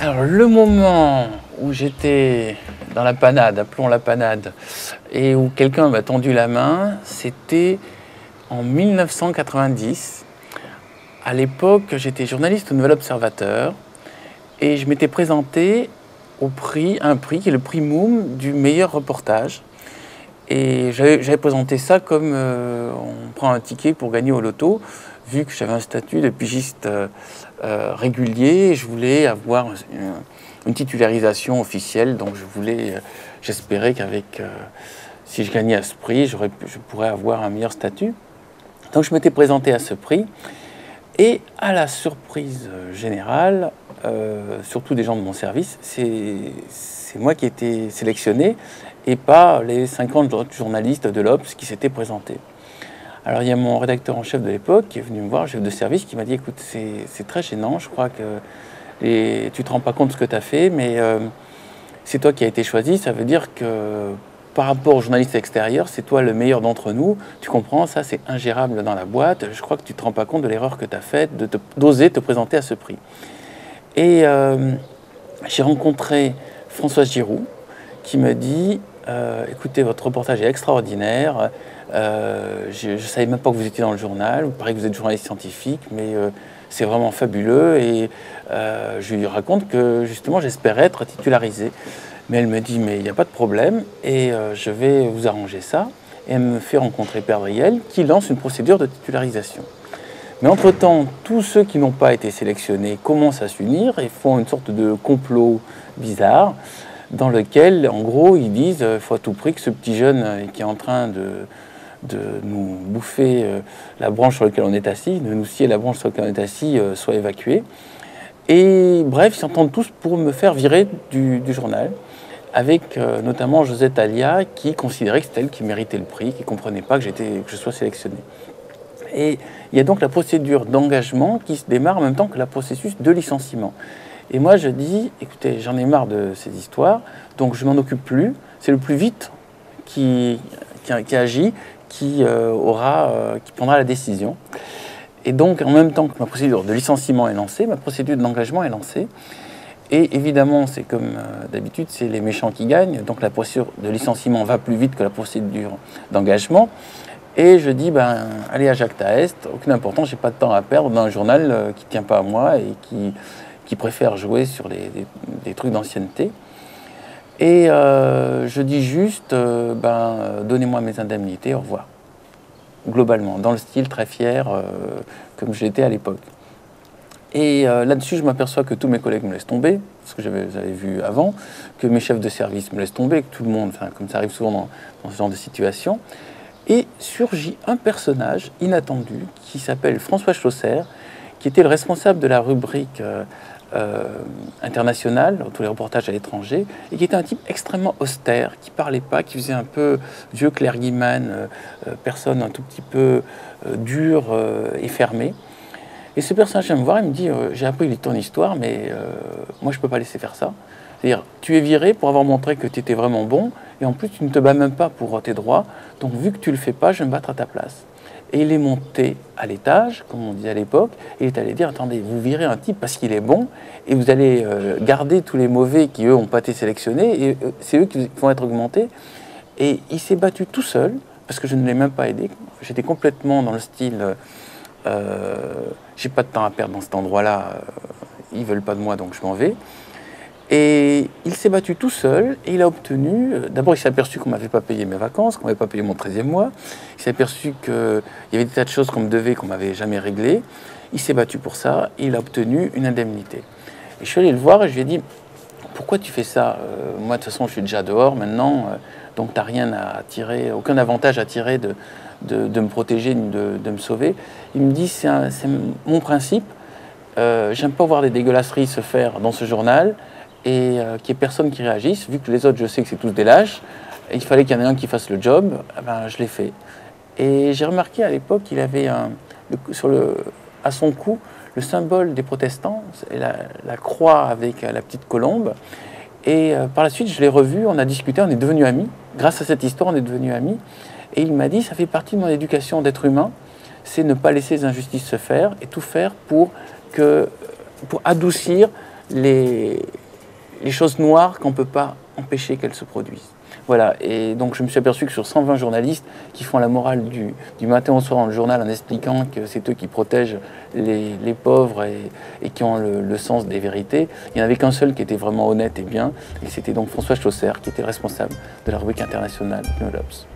Alors le moment où j'étais dans la panade, appelons la panade, et où quelqu'un m'a tendu la main, c'était en 1990. À l'époque, j'étais journaliste au Nouvel Observateur et je m'étais présenté au prix, un prix qui est le prix Moom du meilleur reportage. Et j'avais présenté ça comme euh, on prend un ticket pour gagner au loto, vu que j'avais un statut de pigiste euh, euh, régulier, je voulais avoir une, titularisation officielle, donc je voulais, j'espérais qu'avec, si je gagnais à ce prix, je pourrais avoir un meilleur statut. Donc je m'étais présenté à ce prix, et à la surprise générale, surtout des gens de mon service, c'est moi qui ai été sélectionné et pas les 50 autres journalistes de l'Obs qui s'étaient présentés. Alors il y a mon rédacteur en chef de l'époque qui est venu me voir, chef de service, qui m'a dit écoute, c'est très gênant, je crois que les, tu te rends pas compte de ce que tu as fait, mais euh, c'est toi qui as été choisi, ça veut dire que par rapport aux journalistes extérieurs, c'est toi le meilleur d'entre nous, tu comprends, ça c'est ingérable dans la boîte, je crois que tu te rends pas compte de l'erreur que tu as faite, d'oser te, présenter à ce prix. Et euh, j'ai rencontré Françoise Giroud, qui me dit euh, écoutez, votre reportage est extraordinaire. Euh, je ne savais même pas que vous étiez dans le journal. Il paraît que vous êtes journaliste scientifique, mais euh, c'est vraiment fabuleux. Et je lui raconte que justement, j'espère être titularisé. Mais elle me dit, mais il n'y a pas de problème, et je vais vous arranger ça. Et elle me fait rencontrer Père Driel, qui lance une procédure de titularisation. Mais entre-temps, tous ceux qui n'ont pas été sélectionnés commencent à s'unir et font une sorte de complot bizarre dans lequel, en gros, ils disent qu'il euh, faut à tout prix que ce petit jeune euh, qui est en train de, de nous bouffer euh, la branche sur laquelle on est assis, de nous scier la branche sur laquelle on est assis, soit évacué. Et bref, ils s'entendent tous pour me faire virer du, journal, avec notamment Josette Alia, qui considérait que c'était elle qui méritait le prix, qui ne comprenait pas que, que je sois sélectionné. Et il y a donc la procédure d'engagement qui se démarre en même temps que la processus de licenciement. Et moi, je dis, écoutez, j'en ai marre de ces histoires, donc je m'en occupe plus. C'est le plus vite qui, qui, agit, qui, euh, aura, euh, qui prendra la décision. Et donc, en même temps que ma procédure de licenciement est lancée, ma procédure d'engagement est lancée. Et évidemment, c'est comme euh, d'habitude, c'est les méchants qui gagnent. Donc la procédure de licenciement va plus vite que la procédure d'engagement. Et je dis, ben, allez à Jacques Taest, aucune importance, j'ai pas de temps à perdre dans un journal qui ne tient pas à moi et qui, qui préfèrent jouer sur des, trucs d'ancienneté. Et euh, je dis juste, euh, ben, donnez-moi mes indemnités, au revoir. Globalement, dans le style très fier, euh, comme j'étais à l'époque. Et là-dessus, je m'aperçois que tous mes collègues me laissent tomber, ce que j'avais vu avant, que mes chefs de service me laissent tomber, que tout le monde, comme ça arrive souvent dans, dans ce genre de situation. Et surgit un personnage inattendu qui s'appelle François Chausser, qui était le responsable de la rubrique euh, international, tous les reportages à l'étranger, et qui était un type extrêmement austère, qui parlait pas, qui faisait un peu vieux clergyman, euh, euh, personne un tout petit peu dur et fermé. Et ce personnage vient me voir, il me dit J'ai appris ton histoire, mais moi je peux pas laisser faire ça. C'est-à-dire, tu es viré pour avoir montré que tu étais vraiment bon, et en plus tu ne te bats même pas pour tes droits, donc vu que tu le fais pas, je vais me battre à ta place. Et il est monté à l'étage, comme on disait à l'époque, et il est allé dire, attendez, vous virez un type parce qu'il est bon, et vous allez euh, garder tous les mauvais qui, eux, n'ont pas été sélectionnés, et euh, c'est eux qui vont être augmentés. Et il s'est battu tout seul, parce que je ne l'ai même pas aidé. J'étais complètement dans le style, euh, j'ai pas de temps à perdre dans cet endroit-là, ils veulent pas de moi, donc je m'en vais. Et il s'est battu tout seul et il a obtenu. Euh, d'abord, il s'est aperçu qu'on ne m'avait pas payé mes vacances, qu'on ne m'avait pas payé mon 13e mois. Il s'est aperçu qu'il y avait des tas de choses qu'on me devait, qu'on ne m'avait jamais réglées. Il s'est battu pour ça et il a obtenu une indemnité. Et je suis allé le voir et je lui ai dit Pourquoi tu fais ça euh, Moi, de toute façon, je suis déjà dehors maintenant, euh, donc tu n'as rien à tirer, aucun avantage à tirer de, de, me protéger, de, de, me sauver. Il me dit C'est mon principe. J'aime pas voir des dégueulasseries se faire dans ce journal et euh, qu'il n'y ait personne qui réagisse, vu que les autres, je sais que c'est tous des lâches, il fallait qu'il y en ait un qui fasse le job, eh ben, je l'ai fait. Et j'ai remarqué à l'époque qu'il avait sur le, à son cou le symbole des protestants, la, croix avec la petite colombe. Et euh, par la suite, je l'ai revu, on a discuté, on est devenus amis. Grâce à cette histoire, on est devenus amis. Et il m'a dit, ça fait partie de mon éducation d'être humain, c'est ne pas laisser les injustices se faire et tout faire pour, que, pour adoucir les, les choses noires qu'on ne peut pas empêcher qu'elles se produisent. Voilà, et donc je me suis aperçu que sur 120 journalistes qui font la morale du, matin au soir dans le journal en expliquant que c'est eux qui protègent les, pauvres et, qui ont le, sens des vérités, il n'y en avait qu'un seul qui était vraiment honnête et bien, et c'était donc François Chausser qui était responsable de la rubrique internationale de l'Obs.